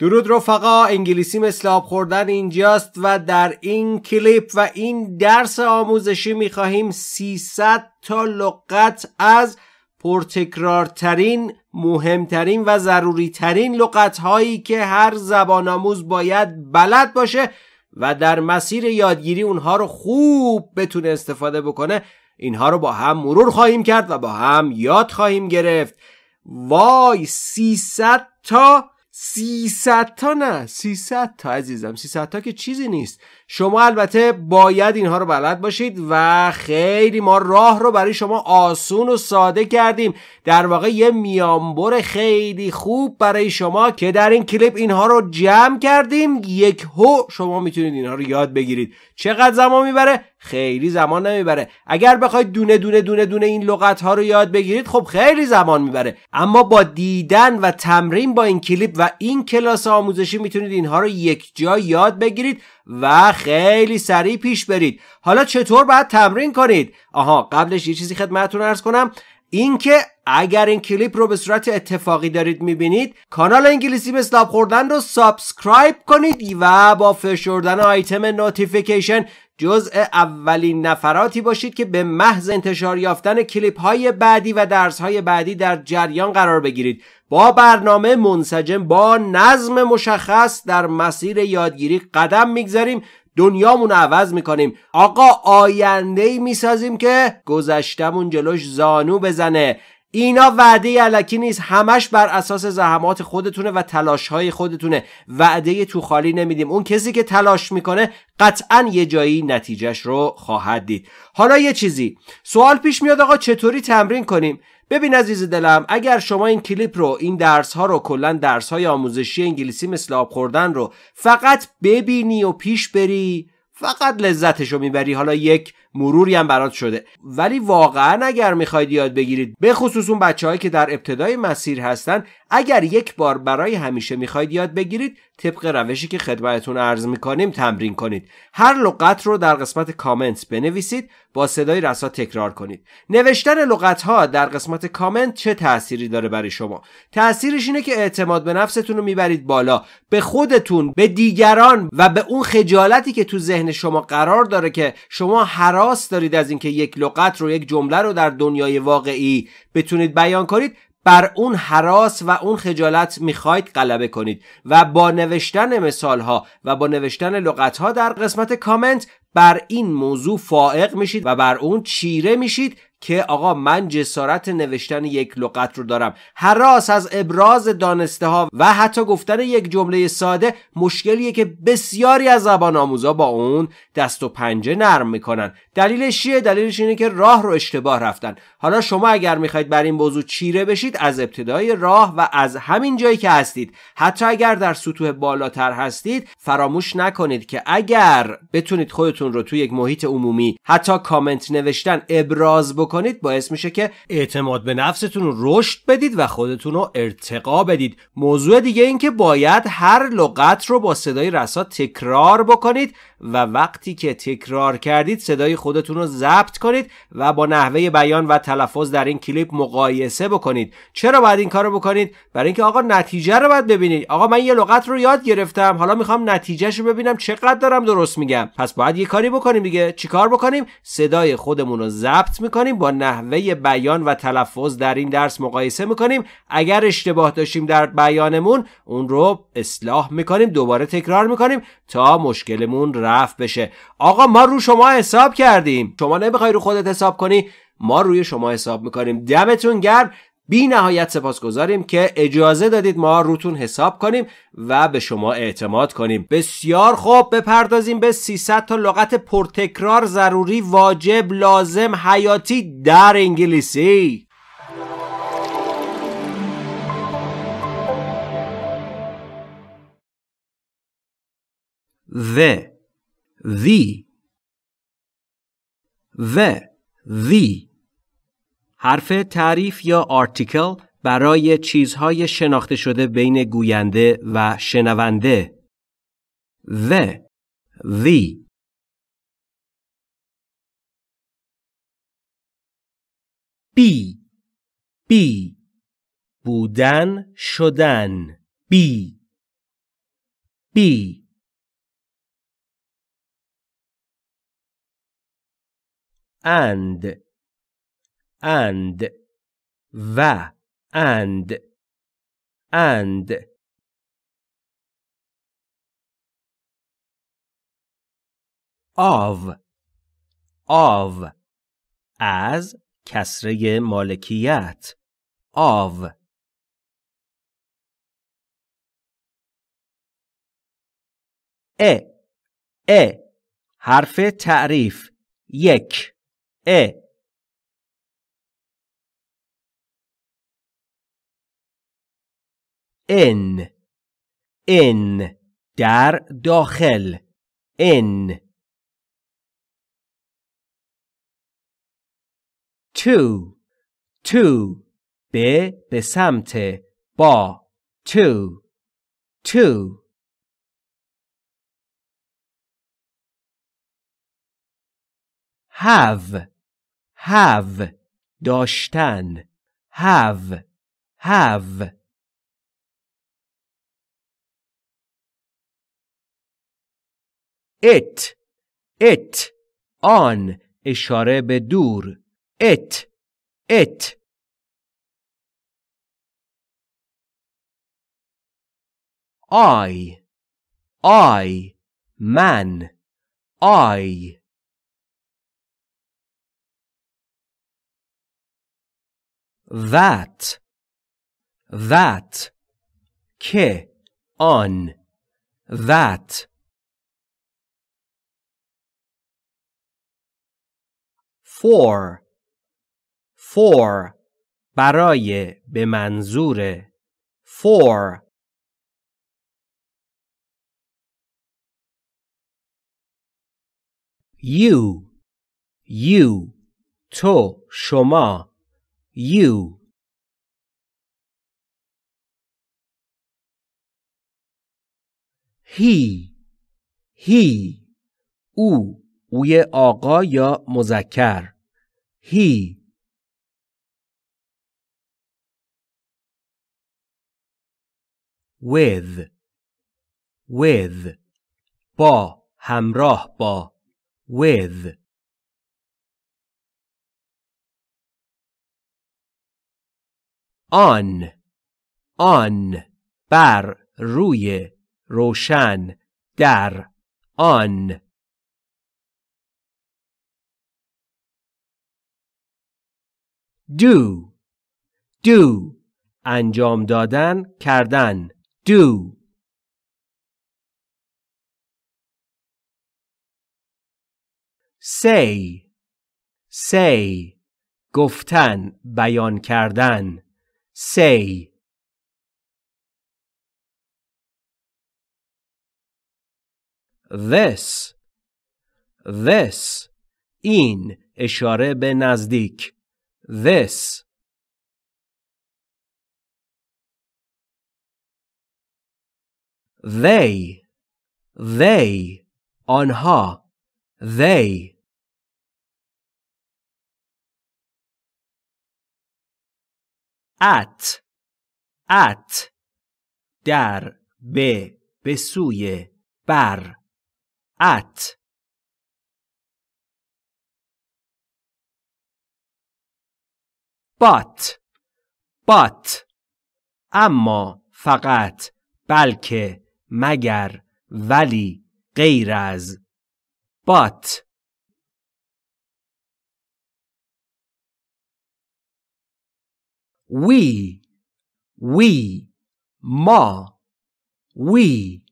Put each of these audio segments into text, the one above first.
درود رفقا انگلیسی مثل آب خوردن اینجاست و در این کلیپ و این درس آموزشی می‌خواهیم 300 تا لغت از پرتکرارترین مهمترین و ضروری ترین لغت هایی که هر زبان آموز باید بلد باشه و در مسیر یادگیری اونها رو خوب بتونه استفاده بکنه اینها رو با هم مرور خواهیم کرد و با هم یاد خواهیم گرفت. وای 300 تا 300 تا نه 300 تا عزیزم 300 تا که چیزی نیست. شما البته باید اینها رو بلد باشید و خیلی ما راه رو برای شما آسون و ساده کردیم. در واقع یه میانبر خیلی خوب برای شما که در این کلیپ اینها رو جمع کردیم. یک هو شما می‌تونید اینها رو یاد بگیرید. چقدر زمان می‌بره؟ خیلی زمان نمی‌بره. اگر بخواید دونه دونه دونه دونه این لغت ها رو یاد بگیرید خب خیلی زمان می‌بره. اما با دیدن و تمرین با این کلیپ و این کلاس آموزشی می‌تونید اینها رو یک جا یاد بگیرید. و خیلی سریع پیش برید. حالا چطور باید تمرین کنید؟ آها قبلش یه چیزی خدمتتون عرض کنم. اینکه اگر این کلیپ رو به صورت اتفاقی دارید می‌بینید کانال انگلیسی آب خوردن رو subscribe کنید و با فشردن آیتم notification جزء اولین نفراتی باشید که به محض انتشار یافتن کلیپ های بعدی و درس های بعدی در جریان قرار بگیرید. با برنامه منسجم با نظم مشخص در مسیر یادگیری قدم می‌گذاریم. دنیامون عوض می‌کنیم. آقا آینده ای می‌سازیم که گذشتمون جلوش زانو بزنه. اینا وعده علکی نیست. همش بر اساس زحمات خودتونه و تلاش های خودتونه. وعده تو خالی نمیدیم. اون کسی که تلاش می‌کنه قطعا یه جایی نتیجهش رو خواهد دید. حالا یه چیزی. سوال پیش میاد آقا چطوری تمرین کنیم؟ ببین عزیز دلم اگر شما این کلیپ رو این درس ها رو کلا درس های آموزشی انگلیسی مثل آب خوردن رو فقط ببینی و پیش بری فقط لذتش رو می‌بری. حالا یک مروری هم برات شده. ولی واقعا اگر می‌خواید یاد بگیرید به خصوص اون بچههایی که در ابتدای مسیر هستن اگر یک بار برای همیشه می‌خواید یاد بگیرید طبق روشی که خدمتتون عرض می‌کنیم تمرین کنید. هر لغت رو در قسمت کامنت بنویسید با صدای رسا تکرار کنید. نوشتن لغت ها در قسمت کامنت چه تأثیری داره برای شما؟ تأثیرش اینه که اعتماد به نفستون رو می‌برید بالا. به خودتون به دیگران و به اون خجالتی که تو ذهن شما قرار داره که شما حراس دارید از اینکه یک لغت رو یک جمله رو در دنیای واقعی بتونید بیان کنید. بر اون حراس و اون خجالت می‌خواید غلبه کنید. و با نوشتن مثال ها و با نوشتن لغت ها در قسمت کامنت بر این موضوع فائق میشید و بر اون چیره میشید که آقا من جسارت نوشتن یک لغت رو دارم. حراس از ابراز دانسته ها و حتی گفتن یک جمله ساده مشکلیه که بسیاری از زبان آموزا با اون دست و پنجه نرم می‌کنن. دلیلش چیه؟ دلیلش اینه که راه رو اشتباه رفتن. حالا شما اگر می‌خواید بر این موضوع چیره بشید از ابتدای راه و از همین جایی که هستید. حتی اگر در سطوح بالاتر هستید فراموش نکنید که اگر بتونید خودتون رو توی یک محیط عمومی حتی کامنت نوشتن ابراز بکنید باعث میشه که اعتماد به نفستون رشد بدید و خودتون رو ارتقا بدید. موضوع دیگه این که باید هر لغت رو با صدای رسا تکرار بکنید. و وقتی که تکرار کردید صدای خودتون رو ضبط کنید و با نحوه بیان و تلفظ در این کلیپ مقایسه بکنید. چرا باید این کارو بکنید؟ برای اینکه آقا نتیجه رو باید ببینید. آقا من یه لغت رو یاد گرفتم. حالا می‌خوام نتیجهش رو ببینم. چقدر دارم درست میگم؟ پس باید یه کاری بکنیم دیگه. چیکار بکنیم؟ صدای خودمون رو ضبط می‌کنیم. با نحوه بیان و تلفظ در این درس مقایسه می‌کنیم. اگر اشتباه داشتیم در بیانمون اون رو اصلاح می‌کنیم. دوباره تکرار می‌کنیم تا مشکلمون رفت بشه. آقا ما رو شما حساب کردیم. شما نمی‌خوای رو خودت حساب کنی؟ ما روی شما حساب می‌کنیم. دمتون گرم. بی نهایت سپاس گذاریم که اجازه دادید ما روتون حساب کنیم و به شما اعتماد کنیم. بسیار خوب. بپردازیم به 300 تا لغت پرتکرار ضروری واجب لازم حیاتی در انگلیسی. The the the the حرف تعریف یا آرتیکل برای چیزهای شناخته شده بین گوینده و شنونده the the بی بی بودن شدن بی B and and و and and. Of of از کسره مالکیت. Of. ا ا حرف تعریف. یک ا ان ان در داخل ان تو تو به به سمت با تو تو have. have داشتن have have it it آن اشاره به دور it it I I من I that that که آن that for for برای به منظور for you you تو شما You. He. He. او اوی آقا یا مذکر. He. With. With. با همراه با. With. آن آن بر روی روشن در آن. do do انجام دادن کردن. do say say گفتن بیان کردن. Say this this این اشاره به نزدیک this they they آنها they at at در به به سوی بر at. But but اما فقط بلکه مگر ولی غیر از. But we we ما we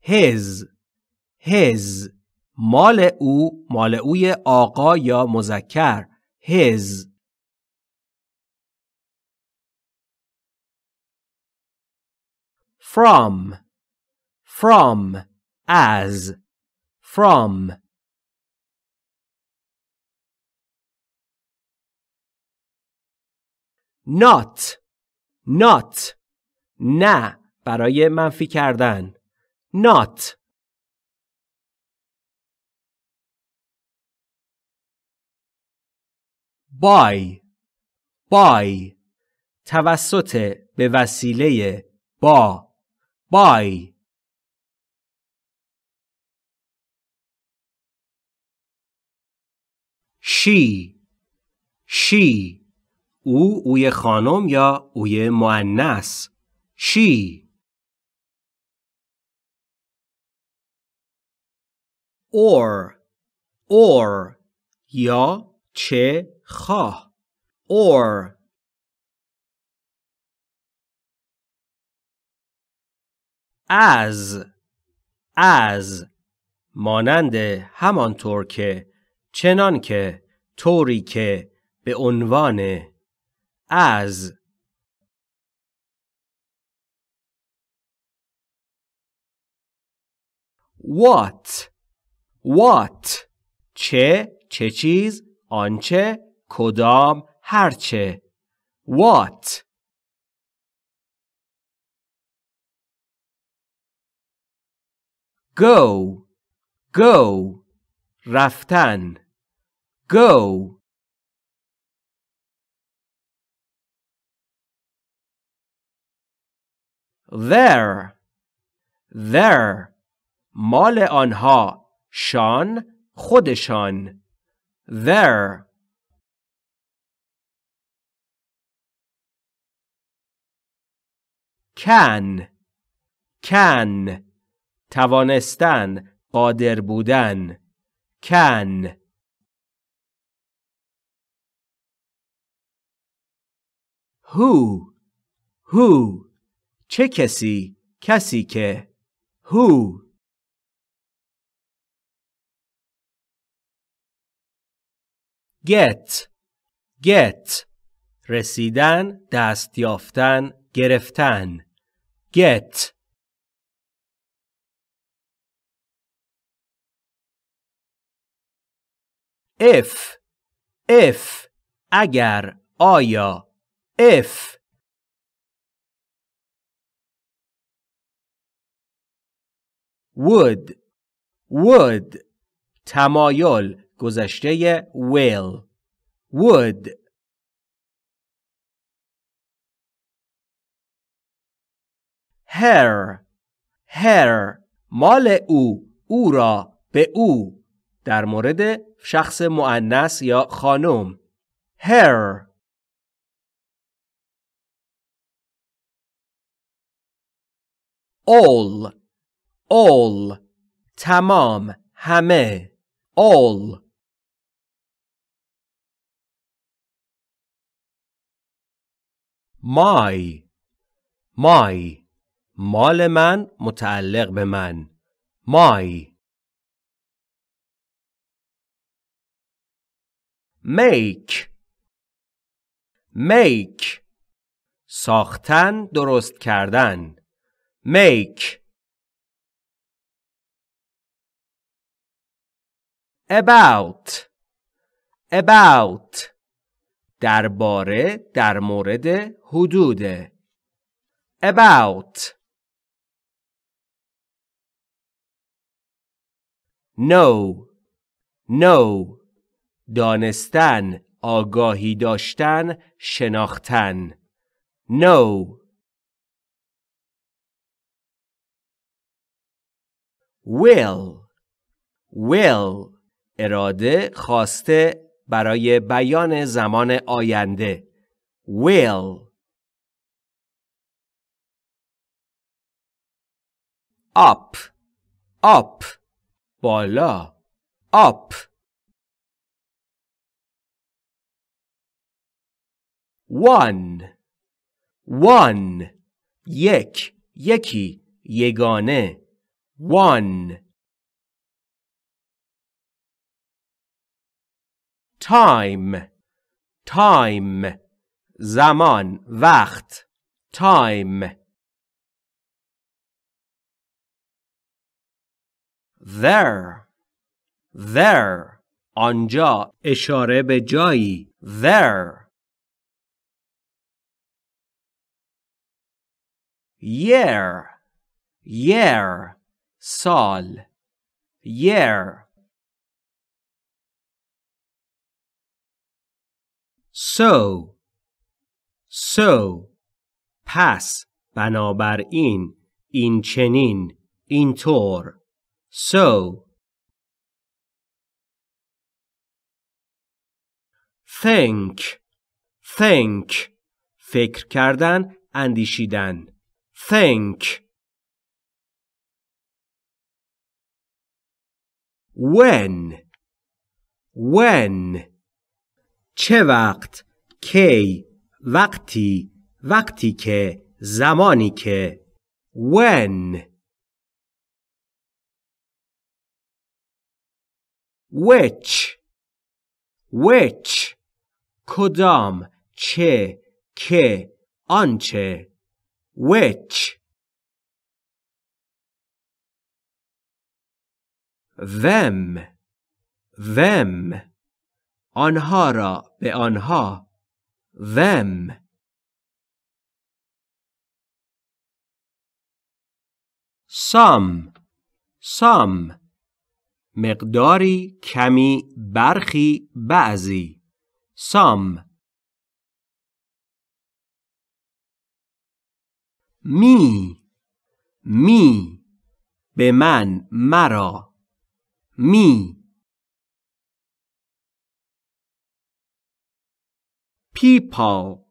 his his مال او مال اوی آقا یا مذکر his from from as from not. Not. نه. برای منفی کردن. Not. By by توسط به وسیله با. بای شی شی او اوی خانم یا اوی معنس شی or or یا چه خواه؟ or از از مانند همانطور که چنان که طوری که به عنوان از what? What? چه چه چیز آنچه کدام هرچه what? Go. Go. رفتن go. There. There. مال آنها. شان خودشان. There. Can. Can. توانستن قادر بودن. Can. Who. Who. چه کسی؟ کسی که. who get. Get. رسیدن دست یافتن گرفتن. Get. If. If. اگر آیا. If. Would would تمایل گذشته will. Would. Her. Her. مال او. او را. به او. در مورد شخص معنس یا خانم. Her. All. All. تمام. همه. All. my my مال من متعلق به من. my make. Make. ساختن درست کردن. Make. About about. درباره در مورد حدود. about. No. No. دانستن آگاهی داشتن شناختن. Know will. Will. اراده خواسته برای بیان زمان آینده. Will. Up. Up. بالا. Up. One. One. یک. یکی. یگانه. One. Time time زمان وقت time there there آنجا اشاره به جایی there year year سال year so so پس بنابراین این چنین اینطور so think think فکر کردن اندیشیدن. Think when when چه وقت کی وقتی وقتی که زمانی که when which which کدام چه که آنچه which them them آنها را به آنها. them some some مقداری کمی برخی بعضی. some می. می. به من مرا. می. People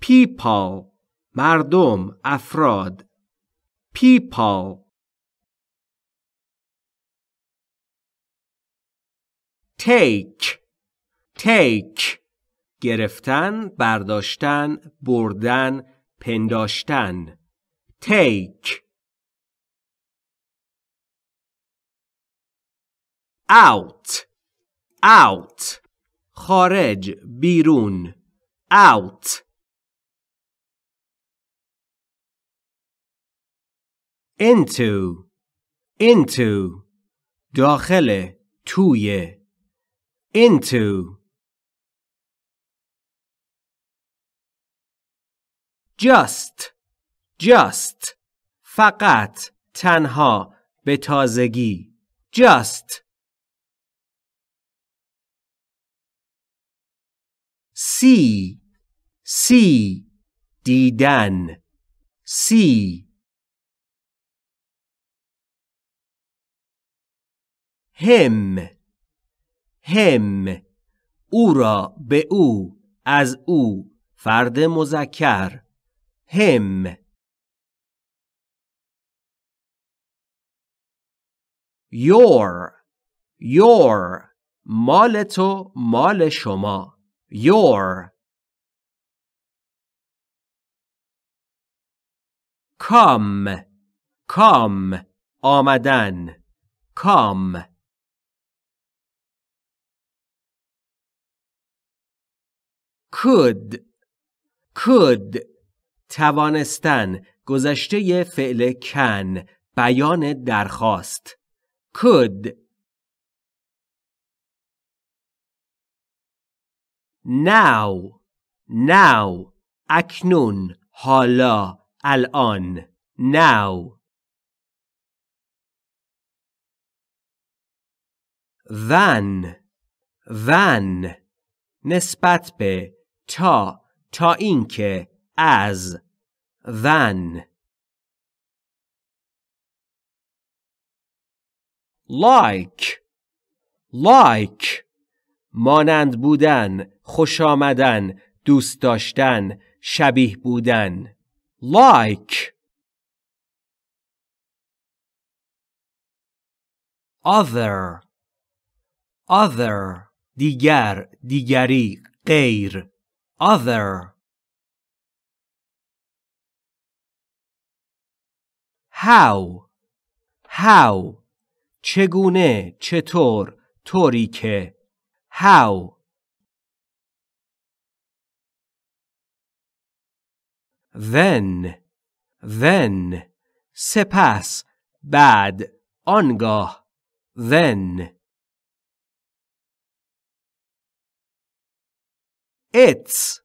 people مردم افراد people take take گرفتن برداشتن بردن پنداشتن take out out خارج بیرون out. Into into. داخل توی. Into. Just just. فقط تنها به تازگی. Just. See see دیدن see him him او را به او از او. فرد مذکر him your your مال تو مال شما. Your come come آمدن come. Could could توانستن گذشته فعل کن بیان درخواست. Could now now اکنون حالا الان now. Then then نسبت به تا تا اینکه از than like like. مانند بودن خوش آمدن دوست داشتن شبیه بودن. Like. Other. Other. دیگر دیگری غیر. Other. How. How. چگونه چطور طوری که. How? Then then سپس بعد آنگاه then. It's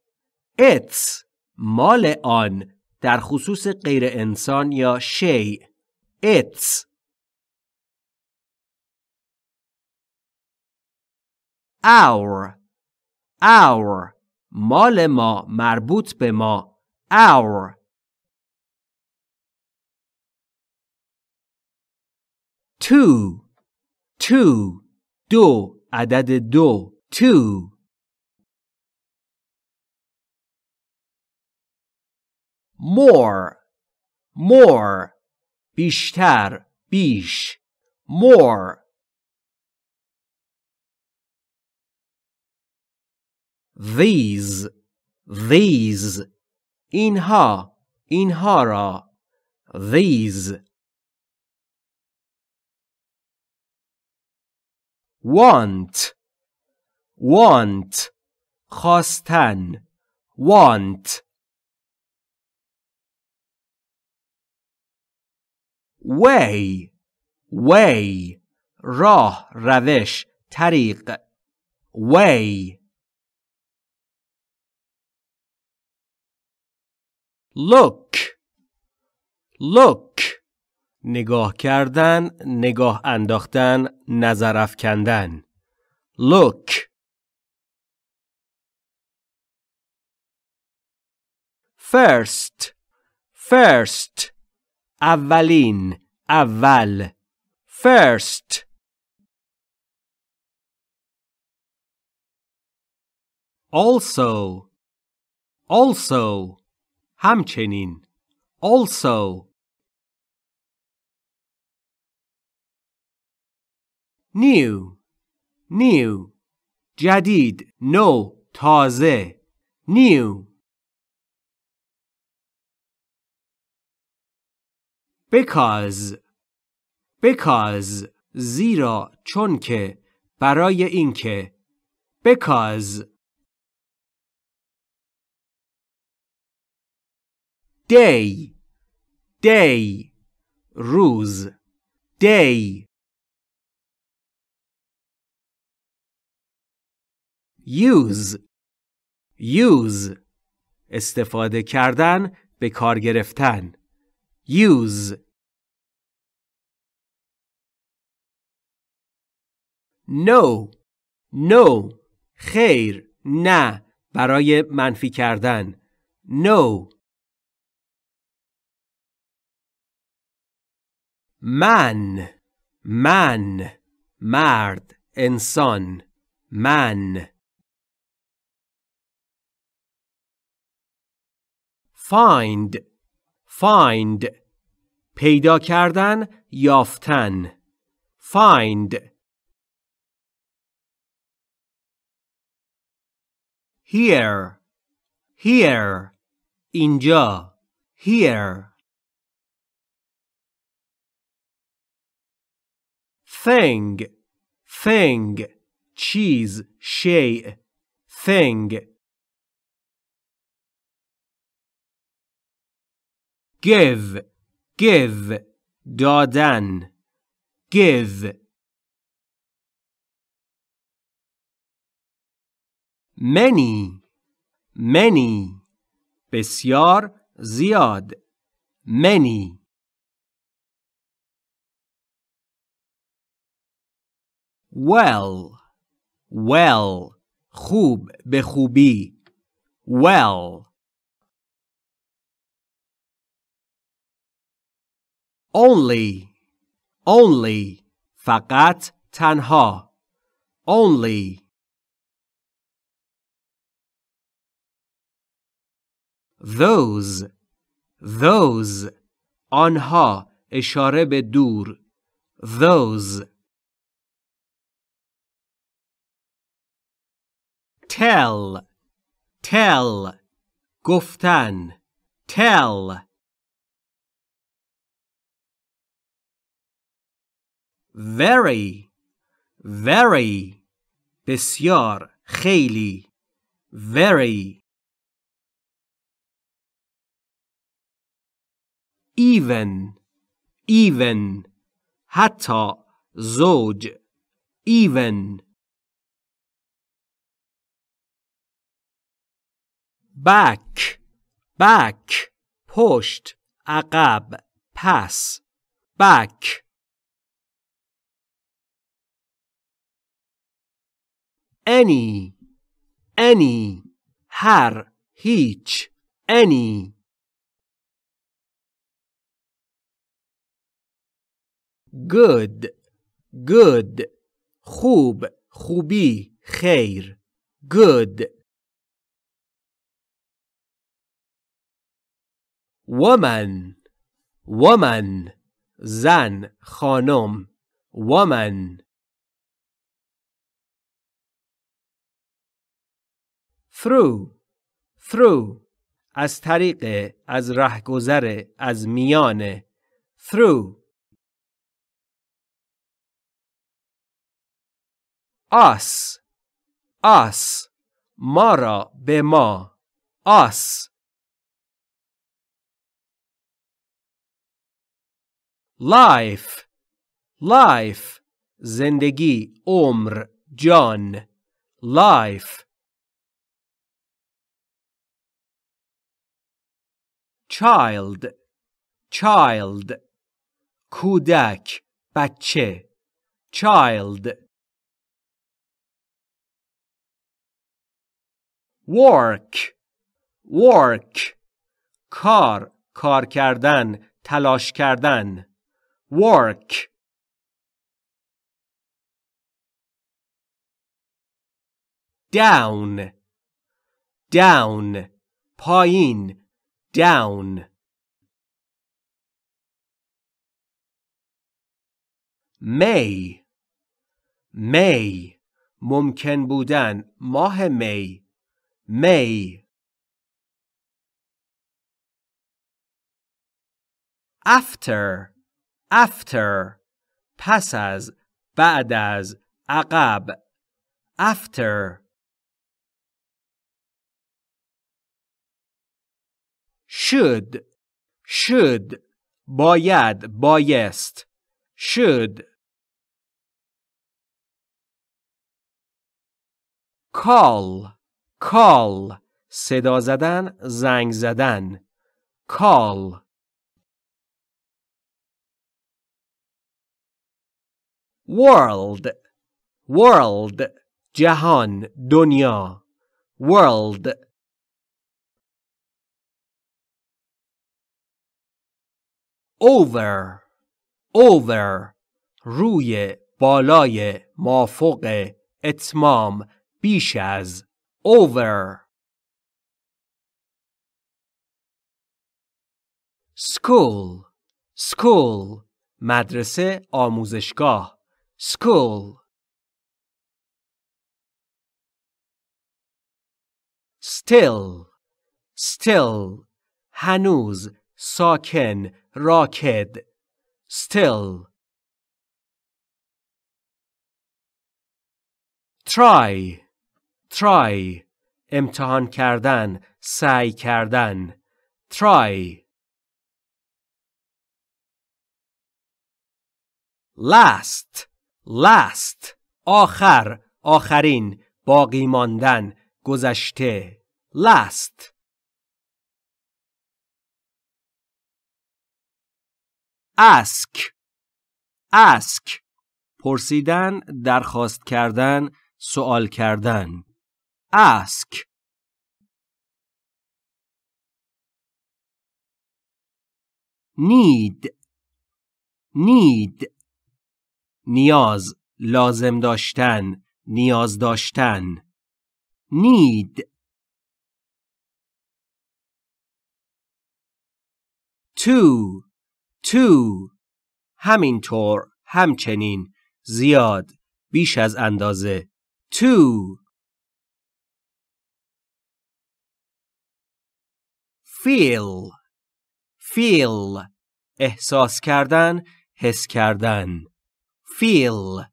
it's مال آن در خصوص غیر انسان یا شی. It's. Our our مال ما مربوط به ما our two two دو عدد دو two more more بیشتر بیش more these these اینها اینها را these want want خواستن want way way راه روش طریق way Look look نگاه کردن نگاه انداختن نظر افکندن. look first first اولین. اول. first also. Also. همچنین. Also new new جدید نو تازه new. Because because زیرا چون که برای اینکه. Because day. Day. روز day. Use. Use. استفاده کردن به کار گرفتن. Use. No. No. خیر. نه. برای منفی کردن. No. من من مرد انسان من find. Find. پیدا کردن یافتن find. Here here اینجا here thing thing چیز شیء thing give give دادن give many many بسیار زیاد many well well خوب به خوبی well only only فقط تنها only those those آنها اشاره به دور those tell tell گفتن tell very very بسیار خیلی very even even حتی زوج even Back back پشت عقب پس back any any هر هیچ any good good خوب خوبی خیر good woman woman زن خانم woman through through از طریق از رهگذر از میان through us us ما را به ما us life. Life. زندگی عمر جان life. Child. Child. کودک بچه child. Work. Work. کار کار کردن تلاش کردن work down down پایین down may may ممکن بودن ماه می may after After پس از بعد از عقب after should should باید بایست should call call صدا زدن زنگ زدن call world. World. جهان دنیا world. Over. Over. روی بالای مافوق اتمام بیش از over. School. School. مدرسه آموزشگاه school still still هنوز ساکن راکد still try try امتحان کردن سعی کردن try last Last آخر آخرین باقی ماندن گذشته last. ask ask پرسیدن درخواست کردن سوال کردن. ask. need need. نیاز لازم داشتن نیاز داشتن. need two two همینطور همچنین زیاد بیش از اندازه. two feel feel احساس کردن حس کردن. feel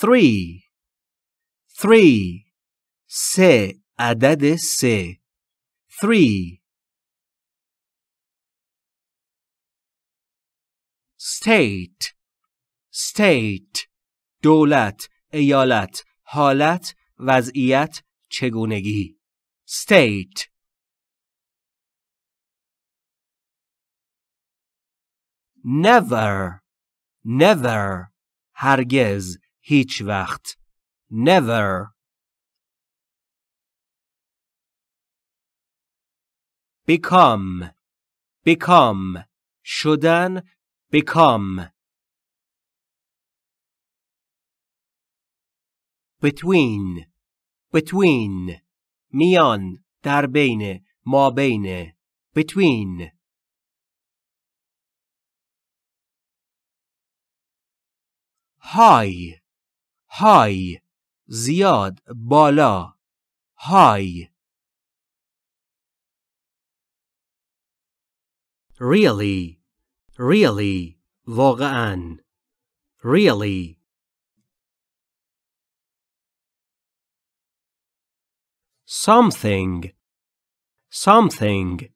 three three سه عدد سه three state state دولت ایالت حالت وضعیت چگونگی state Never never هرگز هیچ وقت never become become شدن become between between میان در بین ما بین between high high زیاد بالا high really really واقعا really something something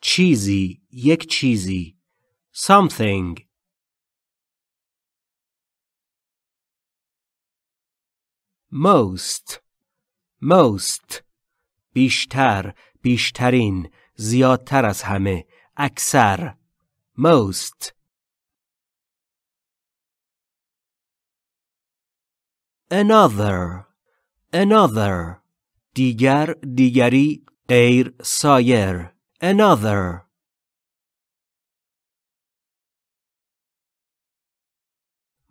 چیزی یک چیزی something Most most بیشتر بیشترین زیادتر از همه اکثر most. another another دیگر دیگری غیر سایر another.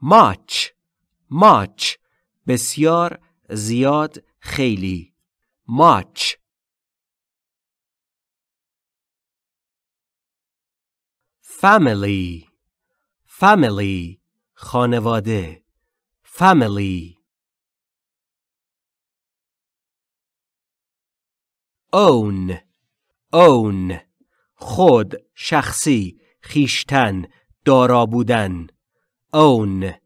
much much. بسیار زیاد خیلی. much family family خانواده. family own own خود شخصی خیشتن دارا بودن. own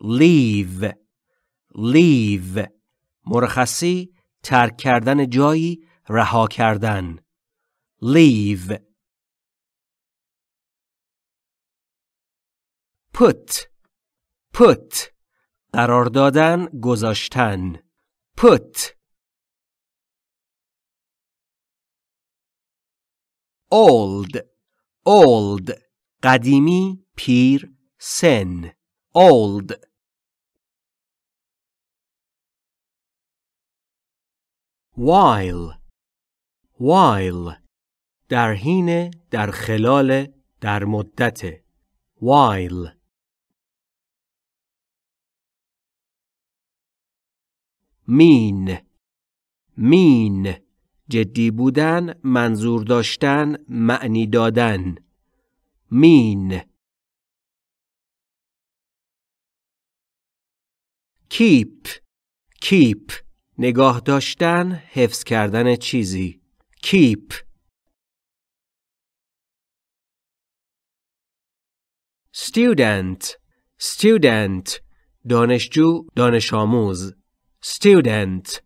leave. Leave. مرخصی ترک کردن جایی رها کردن. Leave. Put. Put. قرار دادن گذاشتن. Put. Old. Old. قدیمی پیر سن. Old. While. While. در حین در خلال در مدت. While. مین مین جدی بودن منظور داشتن معنی دادن. مین کیپ کیپ نگاه داشتن حفظ کردن چیزی. کیپ. student student دانشجو دانش آموز student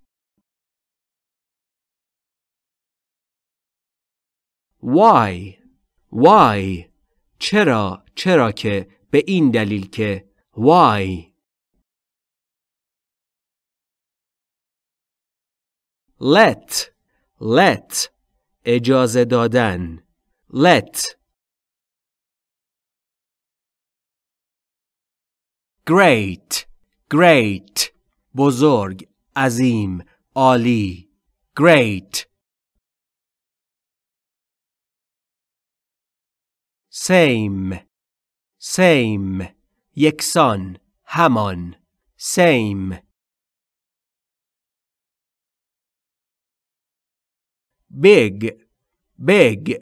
why why چرا؟ چرا که؟ به این دلیل که. why let let اجازه دادن let great great بزرگ عظیم عالی great same same یکسان همان same Big big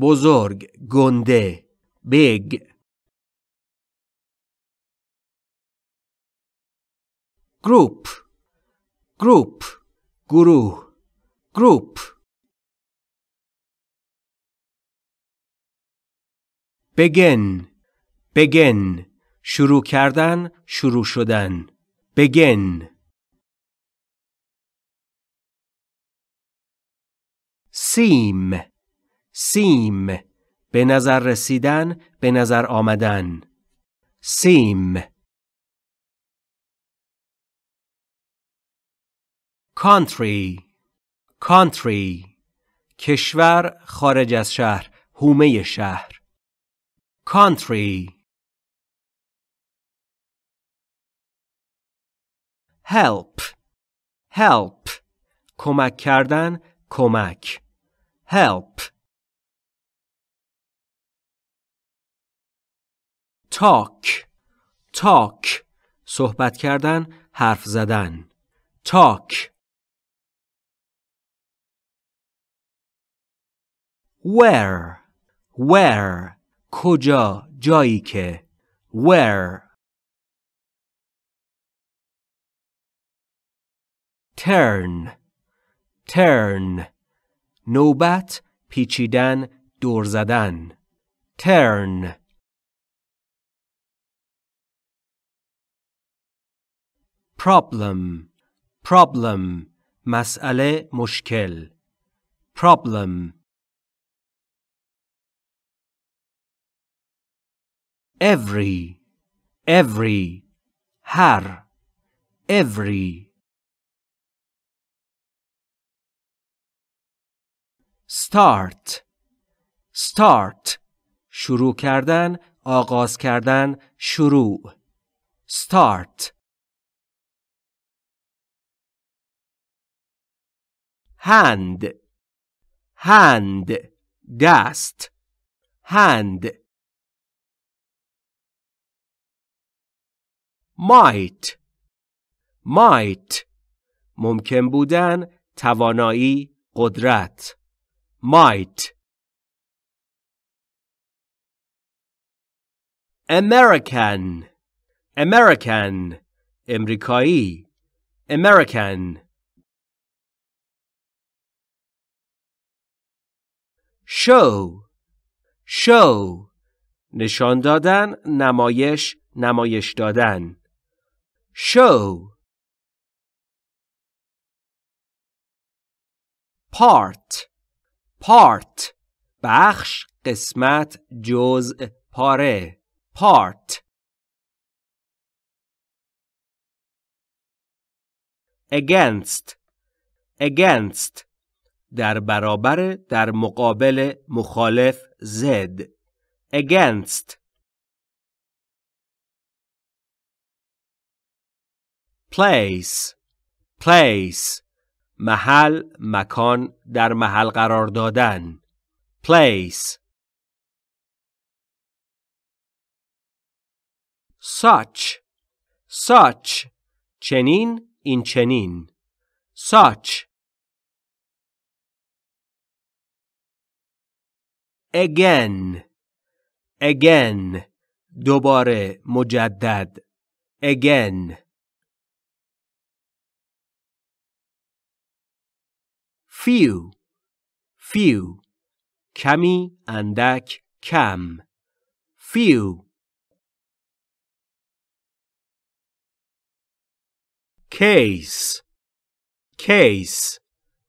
بزرگ گنده big group group گروه group begin begin شروع کردن شروع شدن begin seem seem به نظر رسیدن به نظر آمدن. seem country country کشور خارج از شهر هومه شهر. country help. Help. کمک کردن کمک. Help talk talk صحبت کردن حرف زدن talk where where کجا جایی که where turn turn نوبت پیچیدن دور زدن turn problem problem مسئله مشکل problem every every هر every Start. Start. شروع کردن آغاز کردن شروع. Start. Hand. Hand. دست hand. Might. Might. ممکن بودن توانایی قدرت. Might American American امریکایی American show show نشان دادن نمایش نمایش دادن show part part بخش قسمت جزء پاره part against against در برابر در مقابل مخالف زد against place place محل مکان در محل قرار دادن. Place. Such. Such. چنین این چنین. Such. Again. Again. دوباره مجدد. Again. Few few کمی اندک کم few case case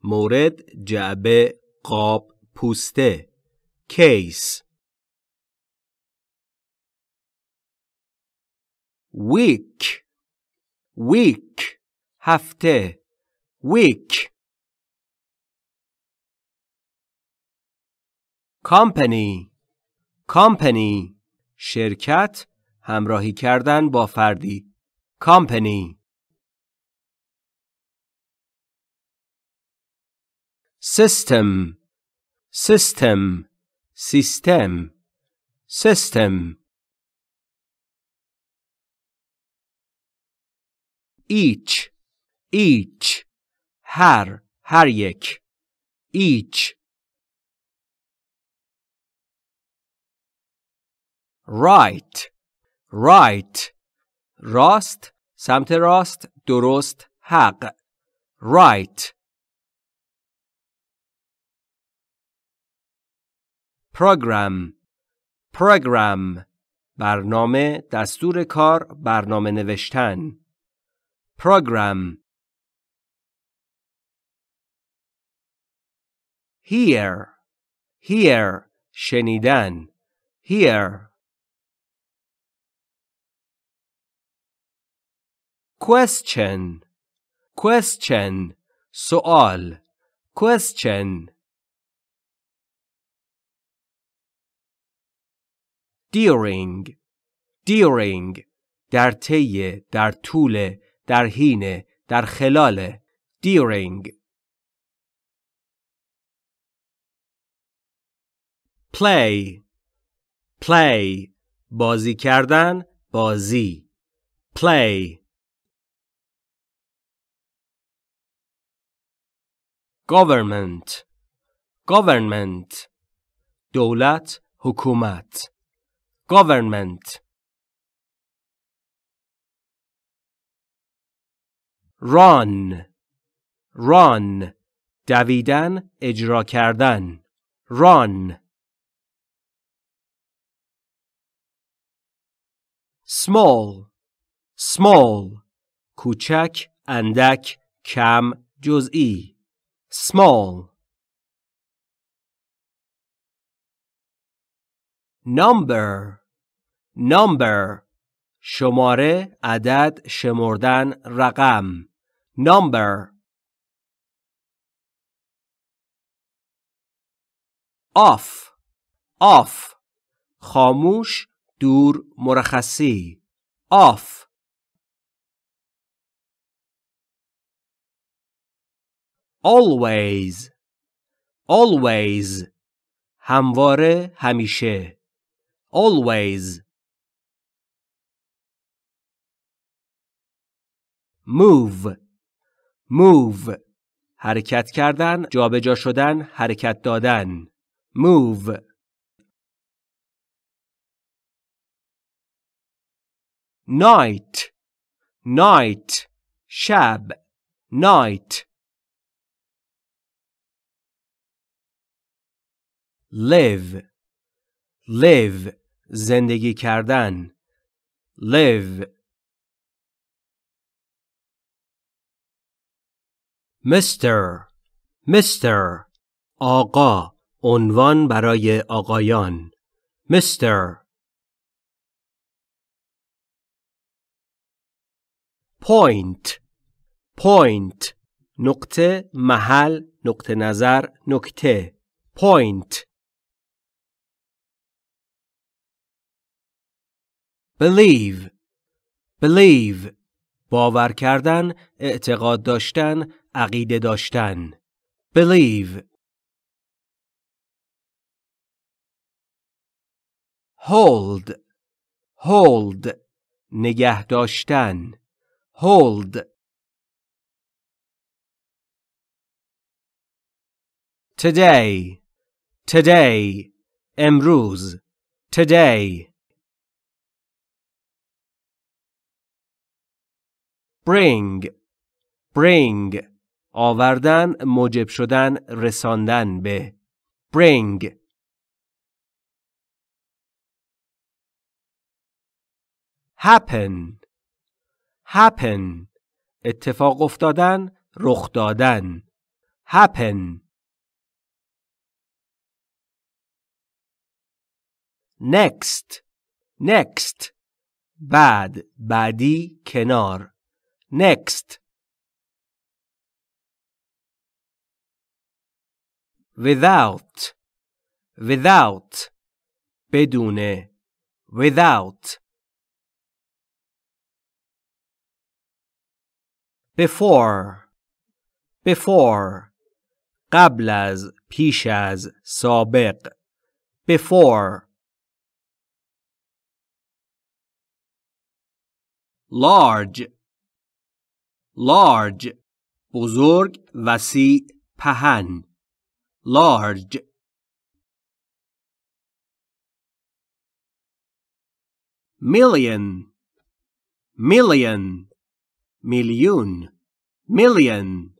مورد جعبه قاب پوسته case week week هفته week company company شرکت همراهی کردن با فردی company system system سیستم system each each هر هر یک each right right راست سمت راست درست حق right program program برنامه دستور کار برنامه نوشتن program hear hear شنیدن hear question question سوال question during during در طی در طول در حین در خلال during play play بازی کردن بازی play government government دولت حکومت government run run دویدن اجرا کردن run small small کوچک اندک کم جزئی small number number شماره عدد شمردن رقم number off off خاموش دور مرخصی off always always همواره همیشه always move move حرکت کردن جابجا شدن حرکت دادن move night night شب night live. Live. زندگی کردن. Live. Mr. Mr. آقا. عنوان برای آقایان. Mr. point. Point. نقطه محل نقطه نظر نکته. Point. Believe believe باور کردن اعتقاد داشتن عقیده داشتن believe hold hold نگه داشتن hold today today امروز today bring. Bring. آوردن موجب شدن رساندن به. Bring. Happen. Happen. اتفاق افتادن رخ دادن. Happen. Next. Next. بعد بعدی کنار. next without without بدون without before before قبل از پیش از سابق before large large بزرگ وسیع پهن large million million میلیون million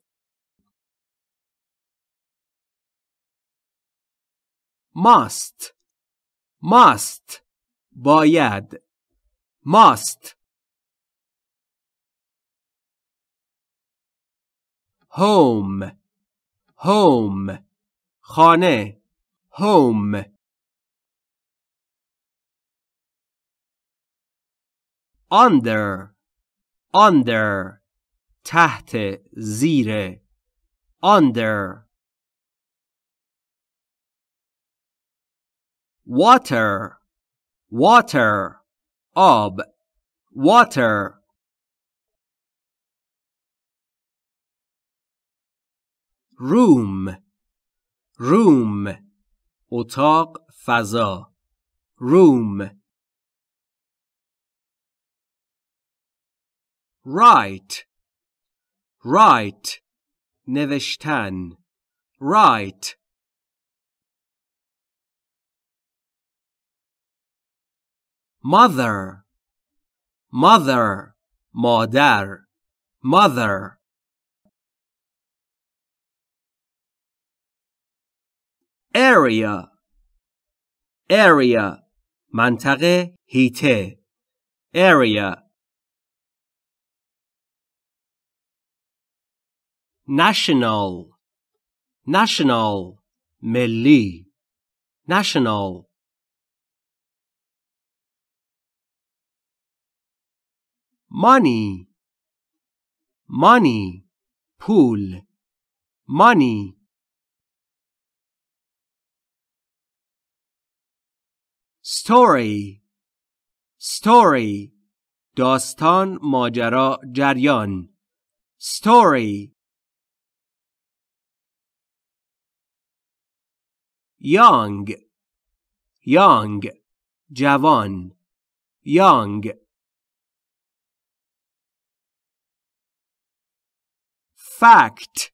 must must باید must home home خانه home under under تحت زیر under water water آب water room room اتاق فضا room write write نوشتن write mother mother مادر mother area area منطقه هیته area national national ملی national money money پول money Story story داستان ماجرا جریان story young young جوان young fact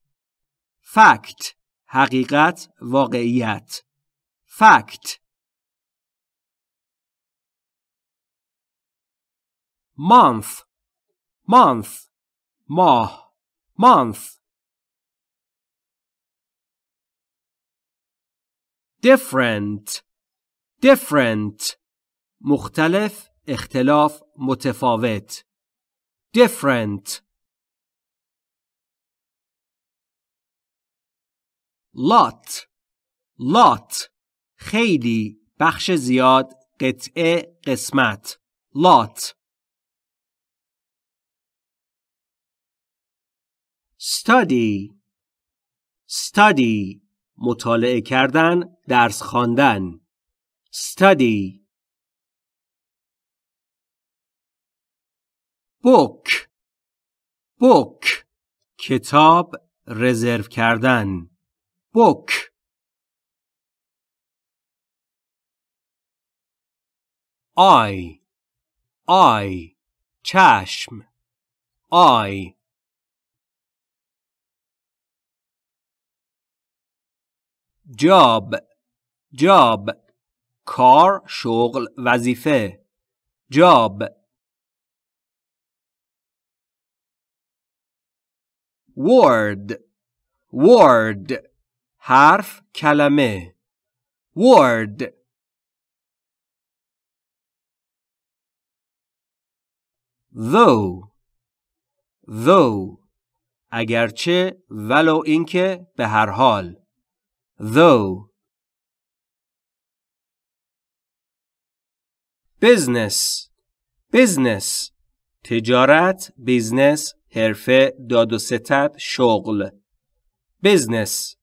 fact حقیقت واقعیت fact month month ماه month different different مختلف اختلاف متفاوت different lot lot خیلی بخش زیاد قطعه قسمت lot study. Study. مطالعه کردن درس خواندن. Study. Book. Book. کتاب رزرو کردن. Book. I I چشم. I job job کار شغل وظیفه. job word word حرف کلمه. Word. Though. Though. اگرچه ولو اینکه به هر حال. Though business business تجارت بیزنس حرفه داد و ستد شغل business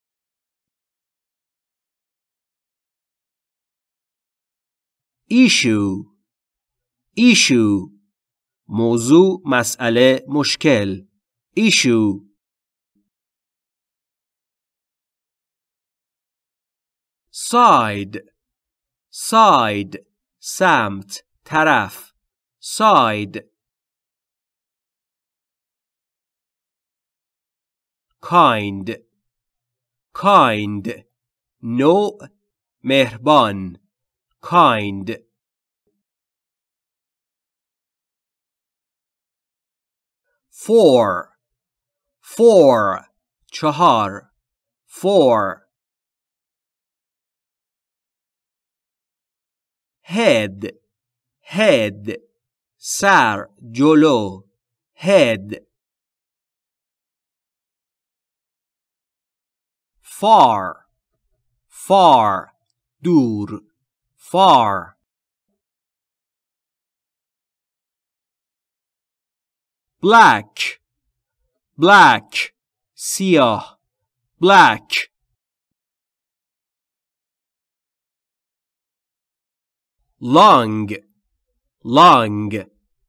issue issue موضوع مسئله مشکل issue side side سمت طرف side kind kind نوع مهربان kind four four چهار four head head سر جلو head far far دور far black black سیاه black long long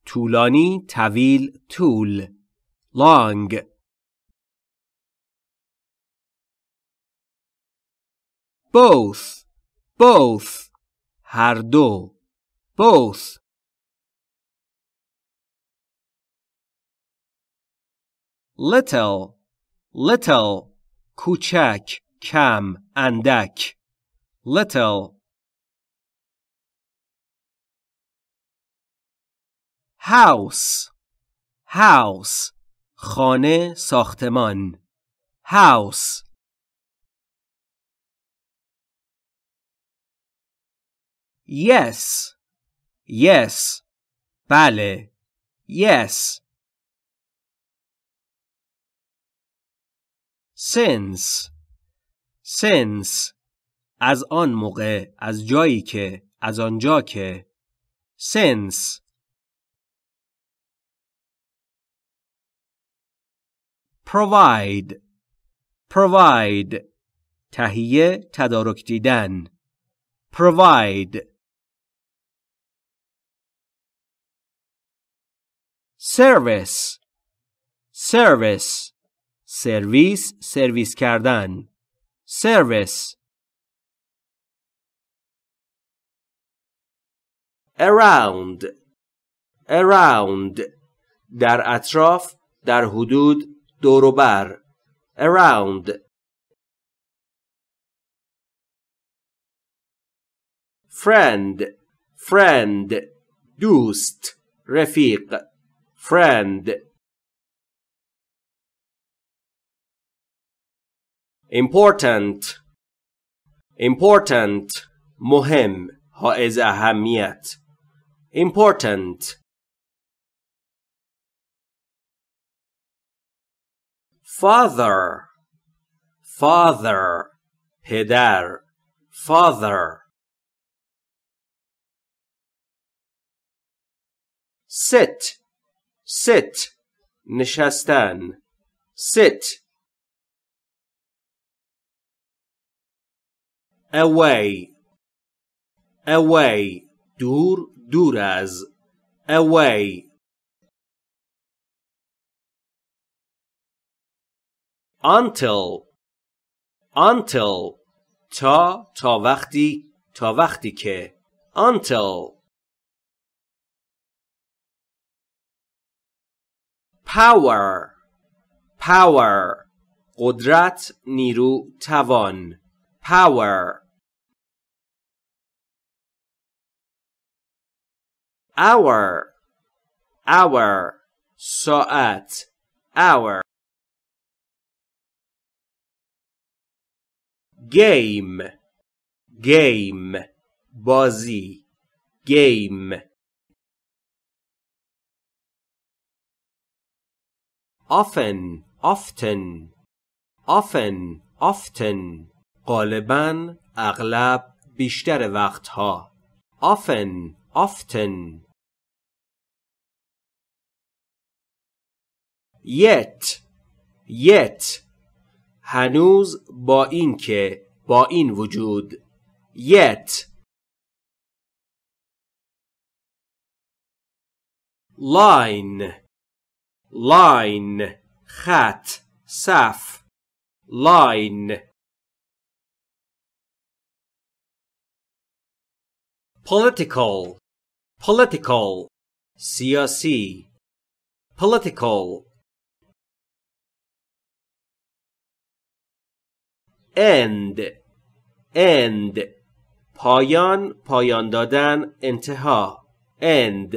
طولانی طویل طول long both both هر دو both little little کوچک کم اندک little House house خانه ساختمان house yes yes بله yes since since از آن موقع از جایی که از آنجا که since provide provide تهیه تدارک دیدن provide service service سرویس سرویس کردن service around around در اطراف در حدود دوروبر around friend friend دوست رفیق friend important important مهم حائز اهمیت important father father پدر father sit sit نشستن sit away away دور دور از away Until until تا تا وقتی تا وقتی که until power power قدرت نیرو توان power hour hour ساعت hour game game بازی game often often often often غالبا اغلب بیشتر وقتها often often yet yet هنوز با این که با این وجود yet line line خط صف line political political سیاسی political end end. پایان پایان دادن انتها. end.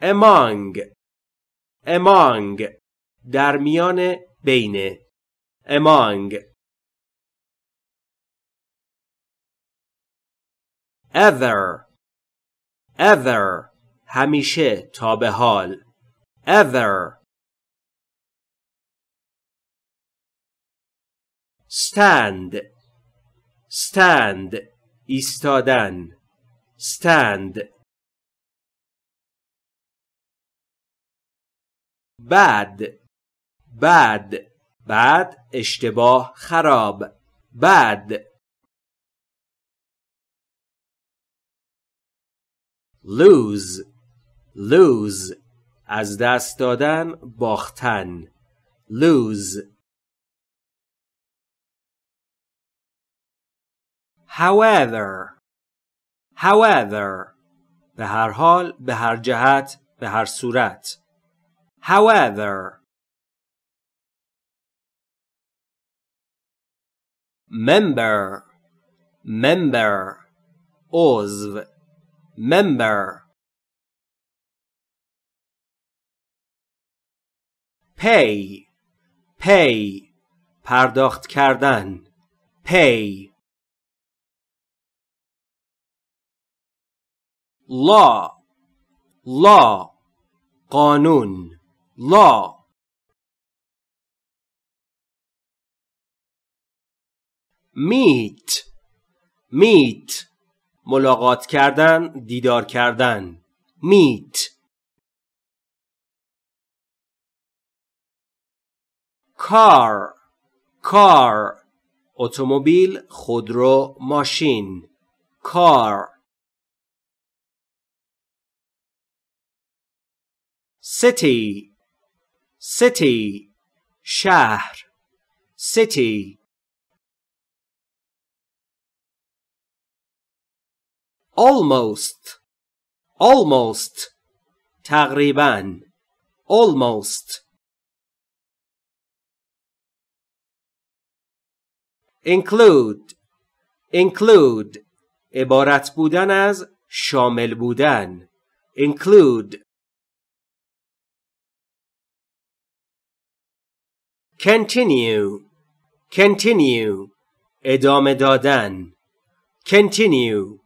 Among. Among. در میان بین. Among. Ever ever همیشه تا به حال. Ever stand stand ایستادن stand bad bad بعد اشتباه خراب bad lose lose از دست دادن باختن lose however however به هر حال به هر جهت به هر صورت however member member عضو member pay pay پرداخت کردن pay law law قانون law meet meet ملاقات کردن دیدار کردن. meet car car اتومبیل خودرو ماشین. car city city شهر city almost almost تقریبا almost include include عبارت بودن از شامل بودن include Continue continue ادامه دادن continue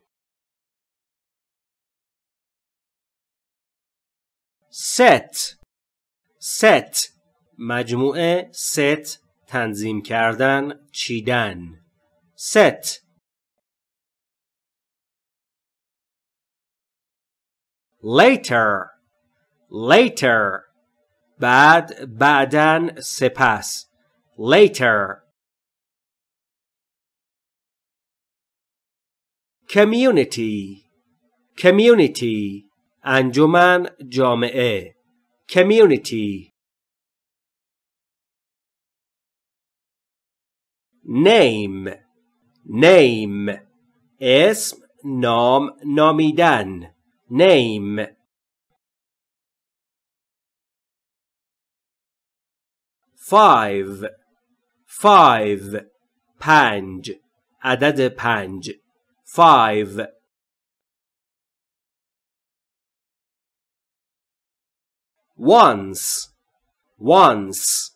set set مجموعه set تنظیم کردن چیدن set later later بعد بعدن سپس later community community انجمن جامعه community name name اسم نام نامیدن name five five پنج عدد پنج five once once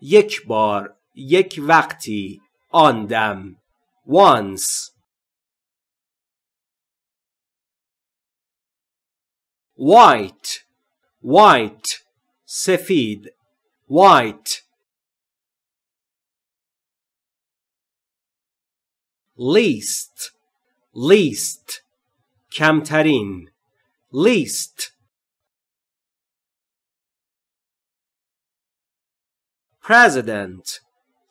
یک بار یک وقتی آن دم once white white سفید white Least least کمترین least president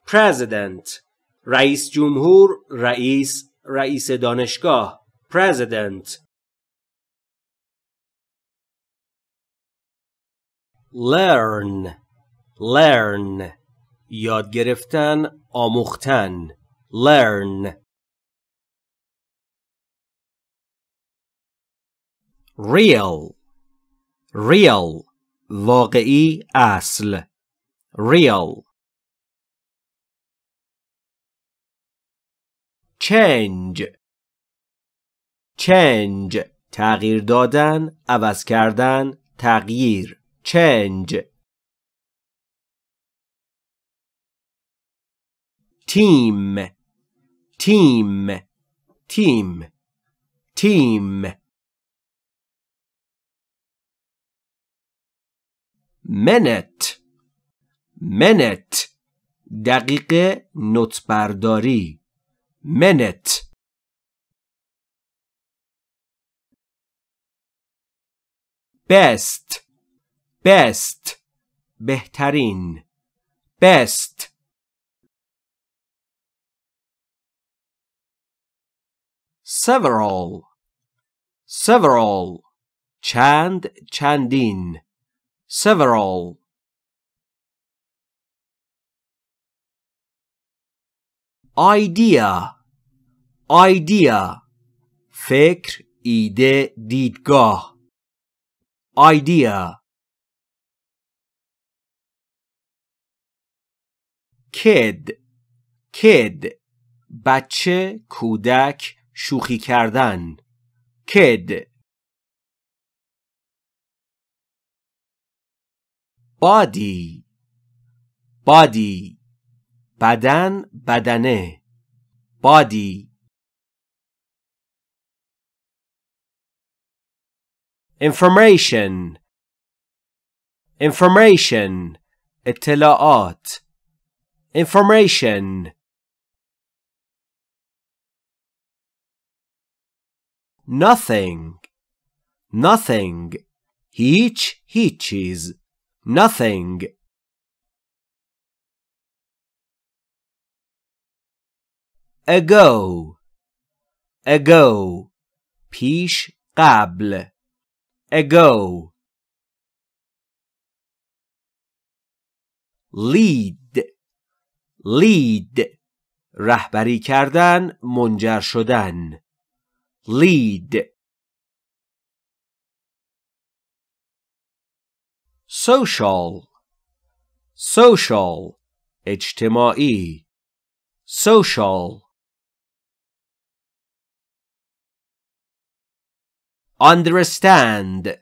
president رئیس جمهور رئیس رئیس دانشگاه president learn learn یاد گرفتن آموختن learn real real واقعی اصل real change change تغییر دادن عوض کردن تغییر change team team team team minute minute دقیقه نطبرداری minute best best بهترین best several several چند چندین several. Idea. Idea. فکر ایده دیدگاه idea. Kid. Kid. بچه کودک شوخی کردن kid. body body بدن بدنه body information information اطلاعات information nothing nothing هیچ هیچ چیز nothing ago ago پیش قبل ago lead lead رهبری کردن منجر شدن lead social social اجتماعی social understand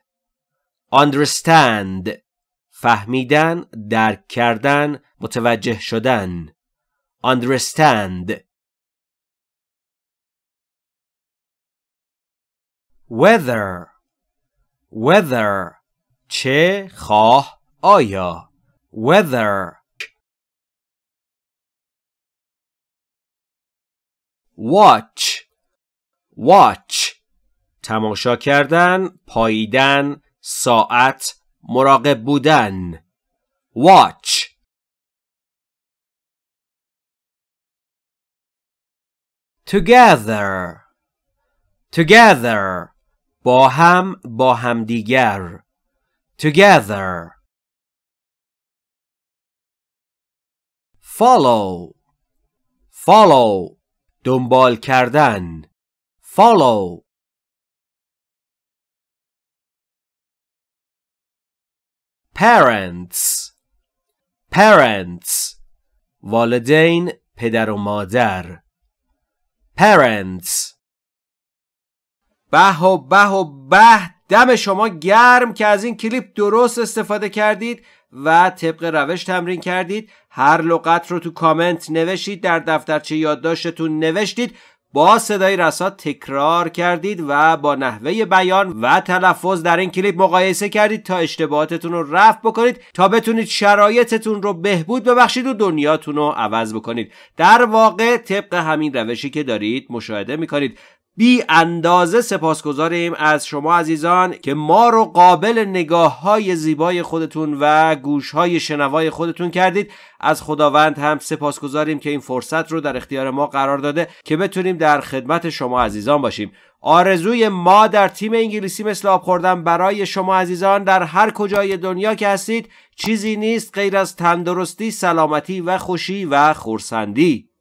understand فهمیدن درک کردن متوجه شدن understand weather weather چه خواه آیا؟ Weather. Watch. Watch. تماشا کردن پاییدن ساعت مراقب بودن. Watch. Together. Together. با هم با همدیگر. together follow follow دنبال کردن follow parents parents والدین پدر و مادر parents به و به و به دم شما گرم که از این کلیپ درست استفاده کردید و طبق روش تمرین کردید. هر لغت رو تو کامنت نوشید در دفترچه یادداشتتون نوشتید. با صدای رسا تکرار کردید و با نحوه بیان و تلفظ در این کلیپ مقایسه کردید تا اشتباهاتتون رو رفع بکنید تا بتونید شرایطتون رو بهبود ببخشید و دنیاتون رو عوض بکنید. در واقع طبق همین روشی که دارید مشاهده می‌کنید. بی اندازه سپاسگزاریم از شما عزیزان که ما رو قابل نگاه های زیبای خودتون و گوش های شنوای خودتون کردید. از خداوند هم سپاسگزاریم که این فرصت رو در اختیار ما قرار داده که بتونیم در خدمت شما عزیزان باشیم. آرزوی ما در تیم انگلیسی مثل آب خوردن برای شما عزیزان در هر کجای دنیا که هستید چیزی نیست غیر از تندرستی، سلامتی و خوشی و خورسندی.